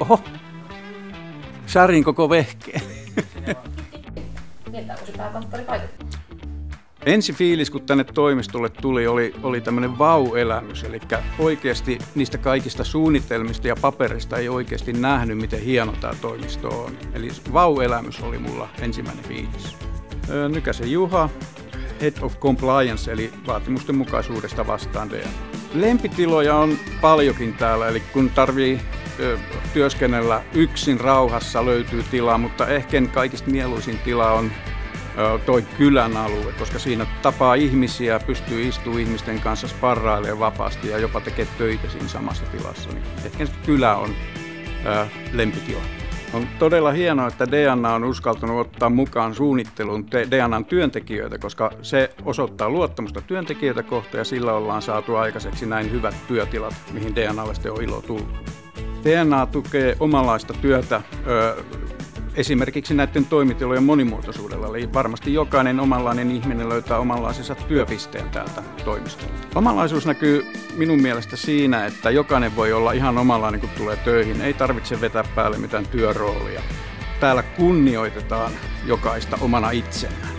Oho, Sharin koko vehkeen. Miltä uusi pääkonttori? Ensi fiilis, kun tänne toimistolle tuli, oli, oli tämmöinen vau-elämys. Eli oikeasti niistä kaikista suunnitelmista ja paperista ei oikeasti nähnyt, miten hieno tämä toimisto on. Eli vau-elämys oli mulla ensimmäinen fiilis. Nykäsen Juha, Head of Compliance, eli vaatimusten mukaisuudesta vastaan DM. Lempitiloja on paljonkin täällä, eli kun tarvii työskennellä yksin rauhassa löytyy tilaa, mutta ehkä kaikista mieluisin tila on toi kylän alue, koska siinä tapaa ihmisiä, pystyy istumaan ihmisten kanssa sparrailemaan vapaasti ja jopa tekee töitä siinä samassa tilassa. Niin ehkä kylä on lempitila. On todella hienoa, että DNA on uskaltanut ottaa mukaan suunnitteluun DNAn työntekijöitä, koska se osoittaa luottamusta työntekijöitä kohtaan ja sillä ollaan saatu aikaiseksi näin hyvät työtilat, mihin DNAlle on ilo tullut. DNA tukee omanlaista työtä esimerkiksi näiden toimitilojen monimuotoisuudella. Eli varmasti jokainen omanlainen ihminen löytää omanlaisensa työpisteen täältä toimistolta. Omanlaisuus näkyy minun mielestä siinä, että jokainen voi olla ihan omanlainen, kun tulee töihin. Ei tarvitse vetää päälle mitään työroolia. Täällä kunnioitetaan jokaista omana itsenään.